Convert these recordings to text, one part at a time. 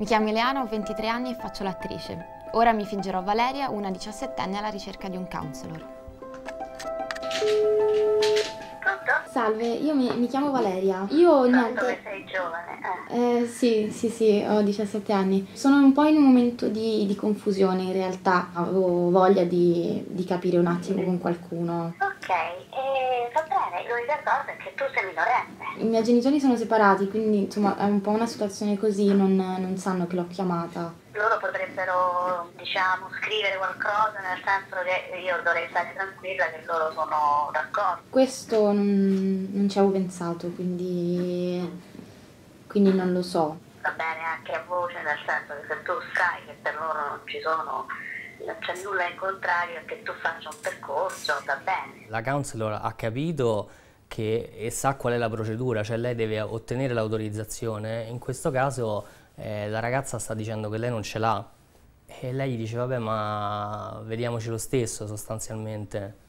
Mi chiamo Ileana, ho 23 anni e faccio l'attrice. Ora mi fingerò Valeria, una 17enne alla ricerca di un counselor. Salve, io mi, mi chiamo Valeria. Io niente. Dove sei giovane? Eh. Eh, sì, sì, sì, ho 17 anni. Sono un po' in un momento di, di confusione in realtà. Avevo voglia di, di capire un attimo con qualcuno. Ok, e va bene, l'unica cosa è che tu sei minorenne. I miei genitori sono separati, quindi insomma è un po' una situazione così, non, non sanno che l'ho chiamata. Loro potrebbero, diciamo, scrivere qualcosa nel senso che io dovrei stare tranquilla che loro sono d'accordo. Questo non, non ci avevo pensato, quindi, quindi non lo so. Va bene anche a voce, nel senso che se tu sai che per loro non ci sono, non c'è nulla in contrario che tu faccia un percorso, va bene. La counselor ha capito che e sa qual è la procedura, cioè lei deve ottenere l'autorizzazione. In questo caso eh, la ragazza sta dicendo che lei non ce l'ha e lei gli dice vabbè ma vediamoci lo stesso sostanzialmente.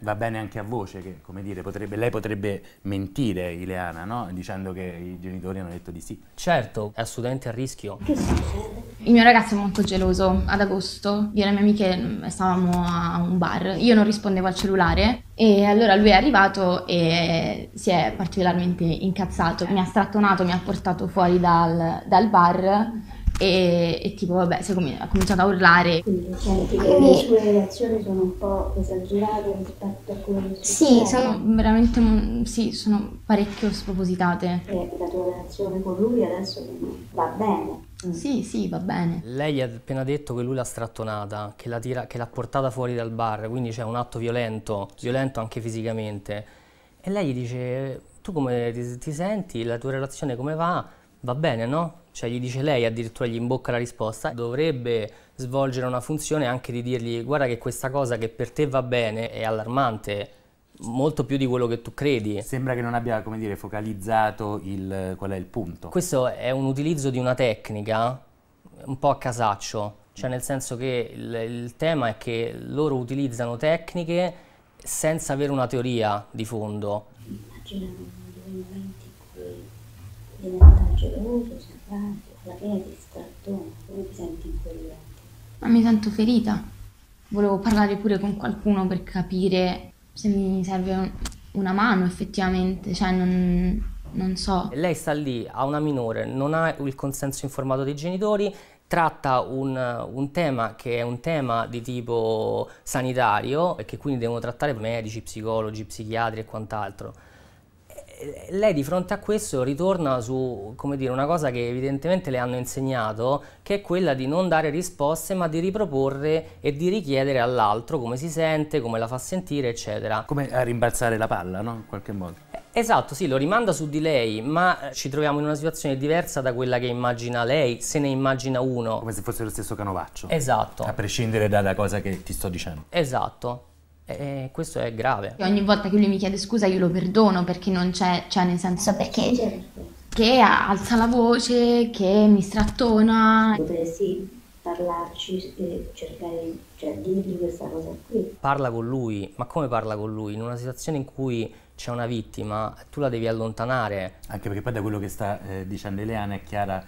Va bene anche a voce che, come dire, potrebbe, lei potrebbe mentire Ileana, no? Dicendo che i genitori hanno detto di sì. certo, è assolutamente a rischio. Il mio ragazzo è molto geloso. Ad agosto, io e le mie amiche stavamo a un bar. Io non rispondevo al cellulare e allora lui è arrivato e si è particolarmente incazzato. Mi ha strattonato, mi ha portato fuori dal, dal bar e, e tipo, vabbè, si è comi- ha cominciato a urlare. Quindi che le sue reazioni sono un po' esagerate rispetto a quello che Sì, succede. sono veramente, mm, sì, sono parecchio spropositate. E la tua relazione con lui adesso va bene. Sì, sì, va bene. Lei ha appena detto che lui l'ha strattonata, che l'ha, tira- che l'ha portata fuori dal bar, quindi c'è un atto violento, violento anche fisicamente. E lei gli dice, tu come ti, ti senti, la tua relazione come va? Va bene, no? Cioè gli dice lei, addirittura gli imbocca la risposta, dovrebbe svolgere una funzione anche di dirgli guarda che questa cosa che per te va bene è allarmante, molto più di quello che tu credi. Sembra che non abbia, come dire, focalizzato il, qual è il punto. Questo è un utilizzo di una tecnica un po' a casaccio, cioè nel senso che il, il tema è che loro utilizzano tecniche senza avere una teoria di fondo. Immaginano dei momenti in cui diventa geloso, si arrabbia, alla fine ti strattona. Come ti senti in quel momento? Ma mi sento ferita. Volevo parlare pure con qualcuno per capire se mi serve un- una mano effettivamente, cioè non, non so. Lei sta lì, ha una minore, non ha il consenso informato dei genitori, tratta un, un tema che è un tema di tipo sanitario e che quindi devono trattare medici, psicologi, psichiatri e quant'altro. E Lei di fronte a questo ritorna su, come dire, una cosa che evidentemente le hanno insegnato, che è quella di non dare risposte, ma di riproporre e di richiedere all'altro come si sente, come la fa sentire, eccetera. Come a rimbalzare la palla, no? In qualche modo. Esatto, sì, lo rimanda su di lei, ma eh, ci troviamo in una situazione diversa da quella che immagina lei, se ne immagina uno. Come se fosse lo stesso canovaccio. Esatto, A prescindere dalla cosa che ti sto dicendo. esatto. E questo è grave. E ogni volta che lui mi chiede scusa io lo perdono perché non c'è, cioè nel senso perché che alza la voce, che mi strattona. Potresti parlarci e cercare, cioè dirgli questa cosa qui. Parla con lui, ma come parla con lui? In una situazione in cui c'è una vittima, tu la devi allontanare. Anche perché poi da quello che sta eh, dicendo Eleana è chiara,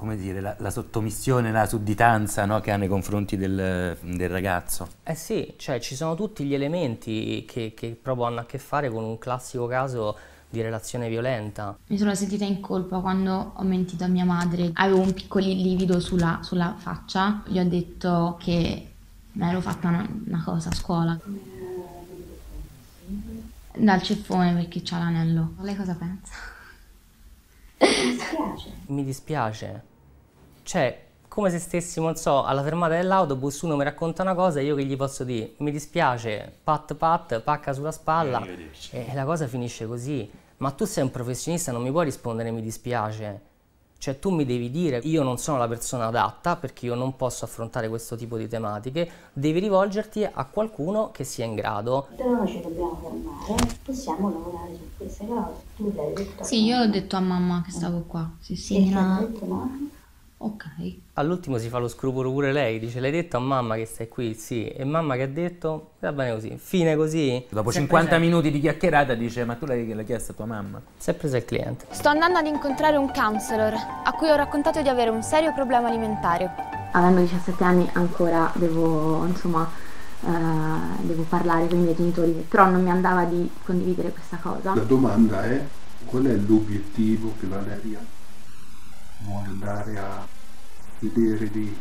come dire, la, la sottomissione, la sudditanza no, che ha nei confronti del, del ragazzo. Eh sì, cioè ci sono tutti gli elementi che, che proprio hanno a che fare con un classico caso di relazione violenta. Mi sono sentita in colpa quando ho mentito a mia madre. Avevo un piccolo livido sulla, sulla faccia. Gli ho detto che mi ero fatta una, una cosa a scuola. Dal ceffone perché c'ha l'anello. Lei cosa pensa? Mi spiace. Mi dispiace. Cioè, come se stessimo, non so, alla fermata dell'autobus, uno mi racconta una cosa e io che gli posso dire? Mi dispiace, pat pat, pacca sulla spalla e la cosa finisce così. Ma tu sei un professionista, non mi puoi rispondere mi dispiace. Cioè tu mi devi dire io non sono la persona adatta perché io non posso affrontare questo tipo di tematiche, devi rivolgerti a qualcuno che sia in grado. Però noi ci dobbiamo fermare, possiamo lavorare su queste cose. Tu l'hai detto. Sì, io ho detto a mamma che stavo qua. Sì, E sì, ha no. detto no? Ok. All'ultimo si fa lo scrupolo pure lei, dice l'hai detto a mamma che stai qui? Sì. E mamma che ha detto? Va bene così. Fine così. Dopo Si è 50 presa- minuti di chiacchierata dice ma tu l'hai, l'hai chiesto a tua mamma? Si è presa il cliente. Sto andando ad incontrare un counselor a cui ho raccontato di avere un serio problema alimentario. Avendo 17 anni ancora devo, insomma, eh, devo parlare con i miei genitori, però non mi andava di condividere questa cosa. La domanda è qual è l'obiettivo che Valeria vuole andare a vedere di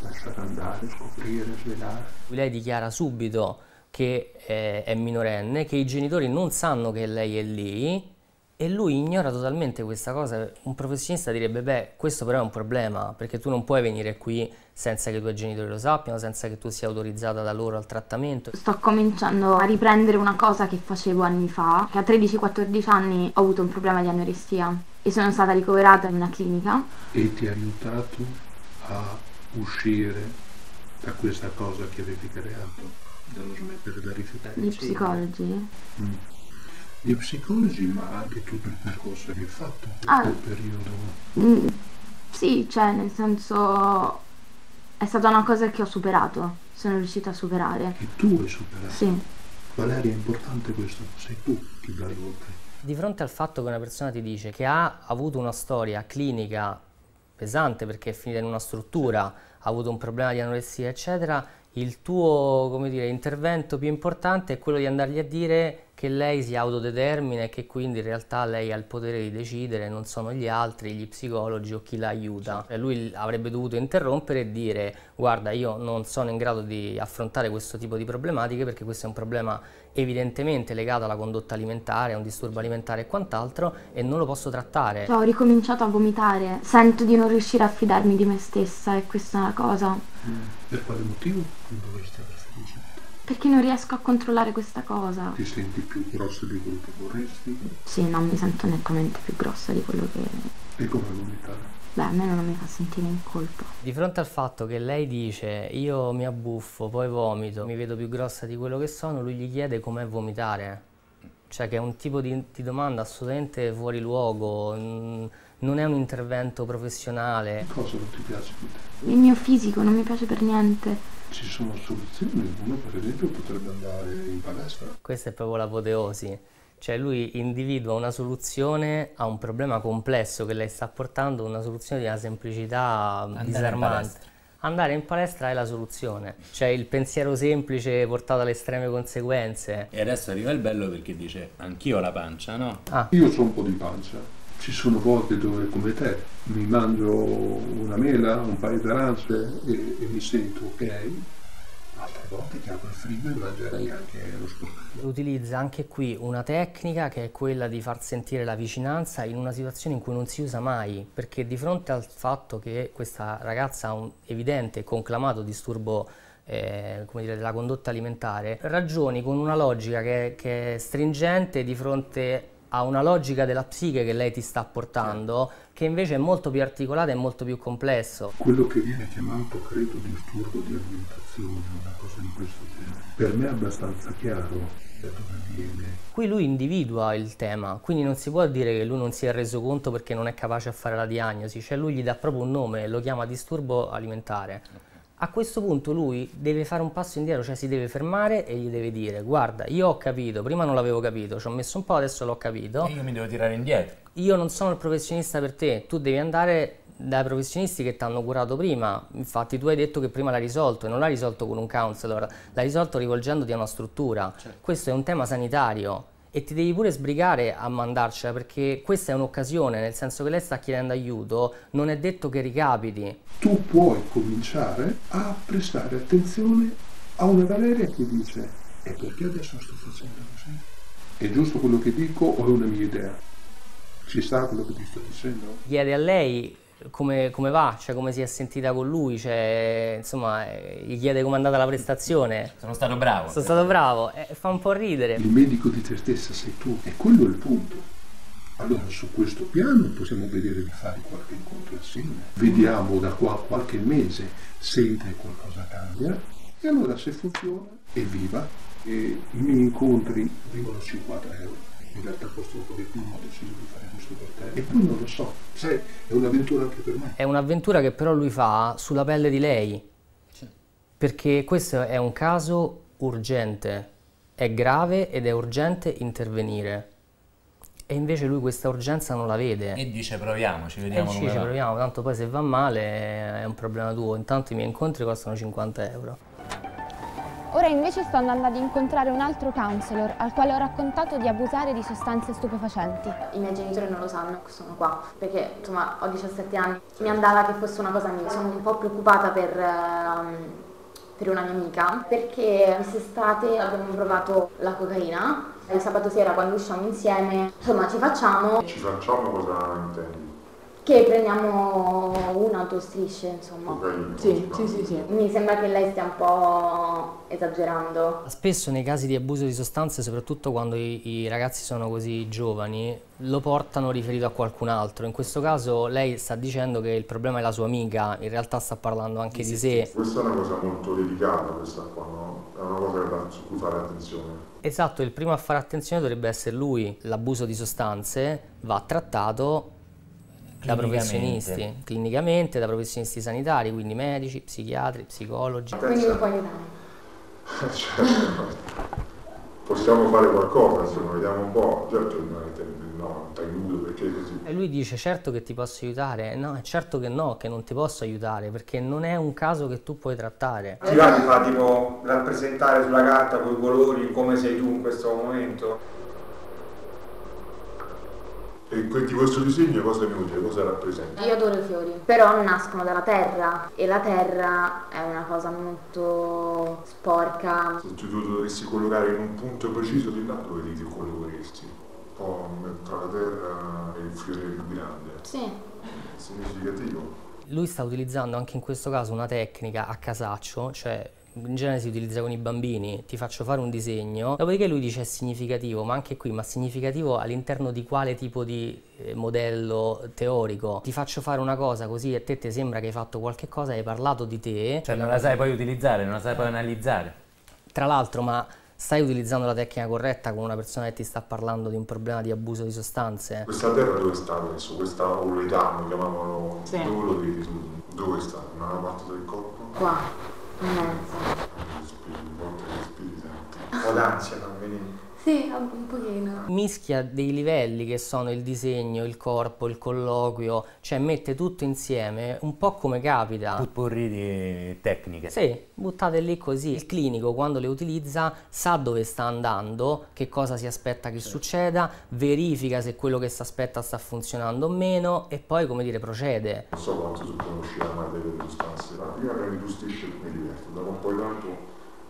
lasciare andare, scoprire, svelare. Lei dichiara subito che eh, è minorenne, che i genitori non sanno che lei è lì e lui ignora totalmente questa cosa. Un professionista direbbe, beh, questo però è un problema, perché tu non puoi venire qui senza che i tuoi genitori lo sappiano, senza che tu sia autorizzata da loro al trattamento. Sto cominciando a riprendere una cosa che facevo anni fa, che a 13-14 anni ho avuto un problema di anoressia e sono stata ricoverata in una clinica. E ti ha aiutato a uscire da questa cosa che avevi creato, dallo smettere da rifiutare Gli psicologi. Mm. Gli psicologi, ma anche tutto il percorso che hai fatto, tutto Ah. il periodo. Mm, sì, cioè, nel senso è stata una cosa che ho superato, sono riuscita a superare. che tu hai superato. Sì. Valeria, è importante questo, sei tu che vai oltre. Di fronte al fatto che una persona ti dice che ha avuto una storia clinica pesante perché è finita in una struttura, ha avuto un problema di anoressia, eccetera, il tuo, come dire, intervento più importante è quello di andargli a dire che lei si autodetermina e che quindi in realtà lei ha il potere di decidere, non sono gli altri, gli psicologi o chi la aiuta. E lui avrebbe dovuto interrompere e dire guarda io non sono in grado di affrontare questo tipo di problematiche perché questo è un problema evidentemente legato alla condotta alimentare, a un disturbo alimentare e quant'altro e non lo posso trattare. Cioè, ho ricominciato a vomitare, sento di non riuscire a fidarmi di me stessa e questa è una cosa Per quale motivo non dovresti aver fiducia? perché non riesco a controllare questa cosa. Ti senti più grossa di quello che vorresti? Sì, non mi sento nettamente più grossa di quello che... E come vomitare? Beh, a me non mi fa sentire in colpa. Di fronte al fatto che lei dice io mi abbuffo, poi vomito, mi vedo più grossa di quello che sono, lui gli chiede com'è vomitare. Cioè che è un tipo di, di domanda assolutamente fuori luogo, non è un intervento professionale. Cosa non ti piace di te? Il mio fisico non mi piace per niente. Ci sono soluzioni, uno per esempio potrebbe andare in palestra. Questa è proprio l'apoteosi. Cioè lui individua una soluzione a un problema complesso che lei sta portando, una soluzione di una semplicità in disarmante. palestra. Andare in palestra è la soluzione. Cioè il pensiero semplice portato alle estreme conseguenze. E adesso arriva il bello perché dice anch'io ho la pancia, no? Ah, Io ho un po' di pancia. Ci sono volte dove, come te, mi mangio una mela, un paio di arance e, e mi sento ok. Apro il frigo e anche sportello. utilizza anche qui una tecnica che è quella di far sentire la vicinanza in una situazione in cui non si usa mai, perché di fronte al fatto che questa ragazza ha un evidente e conclamato disturbo eh, come dire, della condotta alimentare, ragioni con una logica che, che è stringente di fronte a una logica della psiche che lei ti sta portando, che invece è molto più articolata e molto più complesso. Quello che viene chiamato, credo, disturbo di alimentazione, una cosa di questo genere, per me è abbastanza chiaro da dove viene. Qui lui individua il tema, quindi non si può dire che lui non si è reso conto perché non è capace a fare la diagnosi, cioè lui gli dà proprio un nome, lo chiama disturbo alimentare. A questo punto lui deve fare un passo indietro, cioè si deve fermare e gli deve dire guarda, io ho capito, prima non l'avevo capito, ci ho messo un po', adesso l'ho capito, E io mi devo tirare indietro. io non sono il professionista per te, tu devi andare dai professionisti che ti hanno curato prima, infatti tu hai detto che prima l'hai risolto e non l'hai risolto con un counselor, l'hai risolto rivolgendoti a una struttura. Questo è un tema sanitario e ti devi pure sbrigare a mandarcela perché questa è un'occasione, nel senso che lei sta chiedendo aiuto, non è detto che ricapiti. Tu puoi cominciare a prestare attenzione a una Valeria che dice e perché adesso sto facendo così? È giusto quello che dico o è una mia idea? Ci sta quello che ti sto dicendo? Chiede a lei come, come va, cioè come si è sentita con lui, cioè, insomma, eh, gli chiede come è andata la prestazione. Sono stato bravo. Sono stato bravo, e fa un po' ridere. Il medico di te stessa sei tu e quello è il punto. Allora su questo piano possiamo vedere di fare qualche incontro insieme. Vediamo da qua a qualche mese se in te qualcosa cambia e allora se funziona, evviva! E i miei incontri vengono 50 euro. In realtà questo un pochettino ho deciso di fare questo per te. E poi non lo so, sai, è un'avventura anche per me. È un'avventura che però lui fa sulla pelle di lei, perché questo è un caso urgente, è grave ed è urgente intervenire. E invece lui questa urgenza non la vede. E dice proviamoci, E vediamo ci come dice proviamo, tanto poi se va male è un problema tuo. Intanto i miei incontri costano 50 euro. Ora invece sto andando ad incontrare un altro counselor al quale ho raccontato di abusare di sostanze stupefacenti. I miei genitori non lo sanno che sono qua, perché insomma ho 17 anni. Mi andava che fosse una cosa mia. Sono un po' preoccupata per, ehm, per una mia amica, perché quest'estate abbiamo provato la cocaina. Il sabato sera quando usciamo insieme, insomma ci facciamo Ci facciamo cosa intendi? Che prendiamo un'autostrisce, insomma. Sì, sì, sì, sì. Mi sembra che lei stia un po' esagerando. Spesso nei casi di abuso di sostanze, soprattutto quando i, i ragazzi sono così giovani, lo portano riferito a qualcun altro. In questo caso lei sta dicendo che il problema è la sua amica, in realtà sta parlando anche di sé. Questa è una cosa molto delicata, questa qua, no? È una cosa da- su cui fare attenzione. Esatto, il primo a fare attenzione dovrebbe essere lui. L'abuso di sostanze va trattato da professionisti, clinicamente, da professionisti sanitari, quindi medici, psichiatri, psicologi. Quindi mi può aiutare. Certo. Possiamo fare qualcosa, insomma, vediamo un po'. Certo, no, ti aiuto perché così. E lui dice certo che ti posso aiutare, no, è certo che no, che non ti posso aiutare, perché non è un caso che tu puoi trattare. Ti va di fa tipo rappresentare sulla carta con i colori come sei tu in questo momento? E que- di questo disegno cosa mi utile, cosa rappresenta? Io adoro i fiori, però nascono dalla terra e la terra è una cosa molto sporca. Se tu dovessi collocare in un punto preciso di là, dove ti collocheresti? Un po' tra la terra e il fiore più grande. Sì. Significativo. Lui sta utilizzando anche in questo caso una tecnica a casaccio, cioè in genere si utilizza con i bambini, ti faccio fare un disegno, dopodiché lui dice è significativo, ma anche qui, ma significativo all'interno di quale tipo di eh, modello teorico? Ti faccio fare una cosa così a te ti sembra che hai fatto qualche cosa, hai parlato di te, Cioè non la sai poi utilizzare, non la sai poi analizzare. tra l'altro ma stai utilizzando la tecnica corretta con una persona che ti sta parlando di un problema di abuso di sostanze? Questa terra dove sta adesso? Questa uretano, chiamavano Sì. dove lo vedi tu? Dove sta? In una parte del corpo? Qua, senti. Un po' d'ansia non vedi? Sì, un pochino. mischia dei livelli che sono il disegno, il corpo, il colloquio, cioè mette tutto insieme, un po' come capita. Putpurri di tecniche. Sì, buttate lì così. Il clinico quando le utilizza sa dove sta andando, che cosa si aspetta che succeda, verifica se quello che si aspetta sta funzionando o meno e poi, come dire, procede. Non so quanto tu conosci la materia delle sostanze. La prima prendi tu strisce e mi diverto. Dopo un po' di tanto,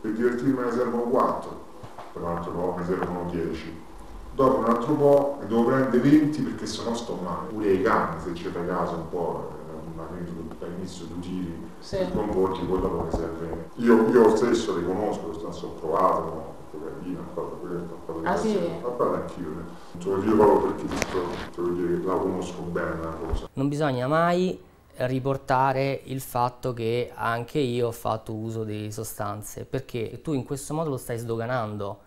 per divertirmi ne servono 4, per un altro po' ne servono 10. Dopo un altro po' ne devo prendere 20 perché sennò sto male. Pure i cani, se ci fai caso un po', eh, all'inizio tu giri, ti comporti, poi dopo ne serve. Io, io stesso riconosco, le sostanze ho provato, no? cocaina, ho fatto questo, ho fatto Ah, questo. sì? Ma guarda anch'io, lo proprio perché lo che la conosco bene la cosa. Non bisogna mai riportare il fatto che anche io ho fatto uso di sostanze, perché tu in questo modo lo stai sdoganando,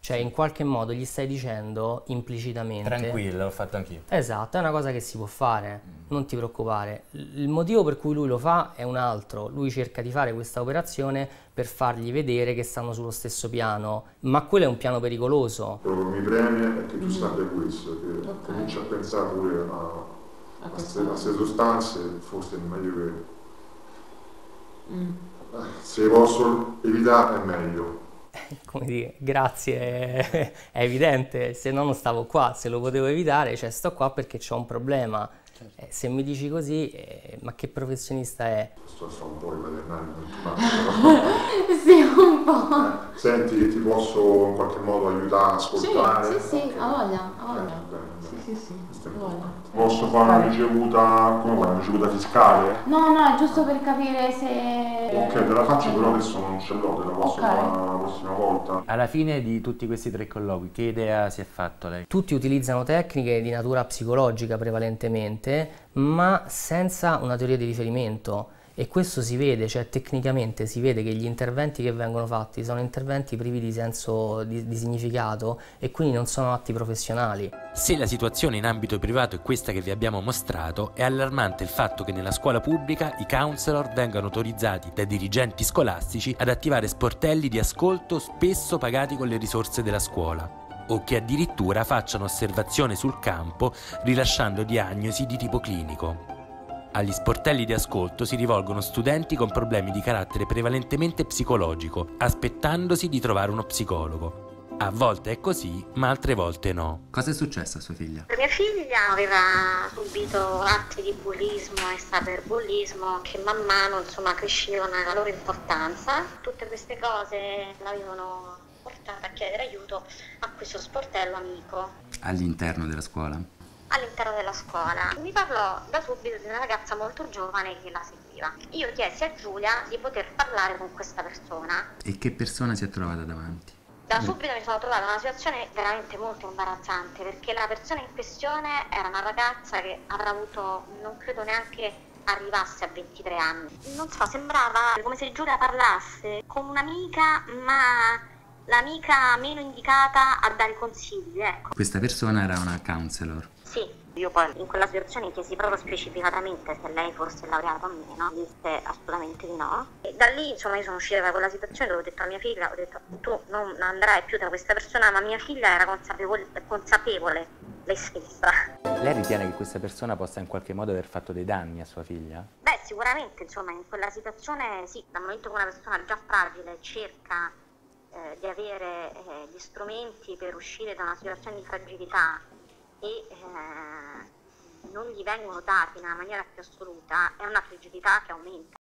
cioè in qualche modo gli stai dicendo implicitamente Tranquillo, l'ho fatto anch'io. Esatto, è una cosa che si può fare, non ti preoccupare. Il motivo per cui lui lo fa è un altro, lui cerca di fare questa operazione per fargli vedere che stanno sullo stesso piano, ma quello è un piano pericoloso. Quello che mi preme è che tu sappia questo, che Ok. cominci a pensare pure a, A a queste sostanze, forse è meglio che Mm. eh, se posso evitare è meglio. Come dire, grazie, è evidente, se no non stavo qua, se lo potevo evitare, cioè sto qua perché ho un problema. Eh, se mi dici così, eh, ma che professionista è? Sto a fare un po' i paternali, ma- Sì, un po'. Senti che ti posso in qualche modo aiutare a ascoltare. Sì, sì, ha voglia, ha Eh, voglia. Sì. Posso fare una ricevuta, come fai, una ricevuta fiscale? No, no, è giusto per capire se... Ok, te la faccio però adesso non ce l'ho, te la posso Ok. fare la prossima volta. Alla fine di tutti questi tre colloqui, che idea si è fatto lei? Tutti utilizzano tecniche di natura psicologica prevalentemente, ma senza una teoria di riferimento. E questo si vede, cioè tecnicamente si vede che gli interventi che vengono fatti sono interventi privi di senso, di, di, significato e quindi non sono atti professionali. Se la situazione in ambito privato è questa che vi abbiamo mostrato, è allarmante il fatto che nella scuola pubblica i counselor vengano autorizzati dai dirigenti scolastici ad attivare sportelli di ascolto spesso pagati con le risorse della scuola o che addirittura facciano osservazione sul campo rilasciando diagnosi di tipo clinico. Agli sportelli di ascolto si rivolgono studenti con problemi di carattere prevalentemente psicologico, aspettandosi di trovare uno psicologo. A volte è così, ma altre volte no. Cosa è successo a sua figlia? Mia figlia aveva subito atti di bullismo e cyberbullismo che man mano insomma, crescevano nella loro importanza. Tutte queste cose l'avevano portata a chiedere aiuto a questo sportello amico. All'interno della scuola? All'interno della scuola. Mi parlò da subito di una ragazza molto giovane che la seguiva. Io chiesi a Giulia di poter parlare con questa persona. E che persona si è trovata davanti? Da subito mi sono trovata in una situazione veramente molto imbarazzante perché la persona in questione era una ragazza che avrà avuto, non credo neanche arrivasse a 23 anni. Non so, sembrava come se Giulia parlasse con un'amica, ma l'amica meno indicata a dare consigli, ecco. Questa persona era una counselor. Sì, io poi in quella situazione chiesi proprio specificatamente se lei fosse laureata o meno, disse assolutamente di no. E da lì insomma io sono uscita da quella situazione dove ho detto a mia figlia, ho detto tu non andrai più da questa persona, ma mia figlia era consapevole, consapevole lei stessa. Lei ritiene che questa persona possa in qualche modo aver fatto dei danni a sua figlia? Beh, sicuramente, insomma, in quella situazione sì, dal momento che una persona già fragile cerca eh, di avere eh, gli strumenti per uscire da una situazione di fragilità e eh, non gli vengono dati nella maniera più assoluta, è una frigidità che aumenta.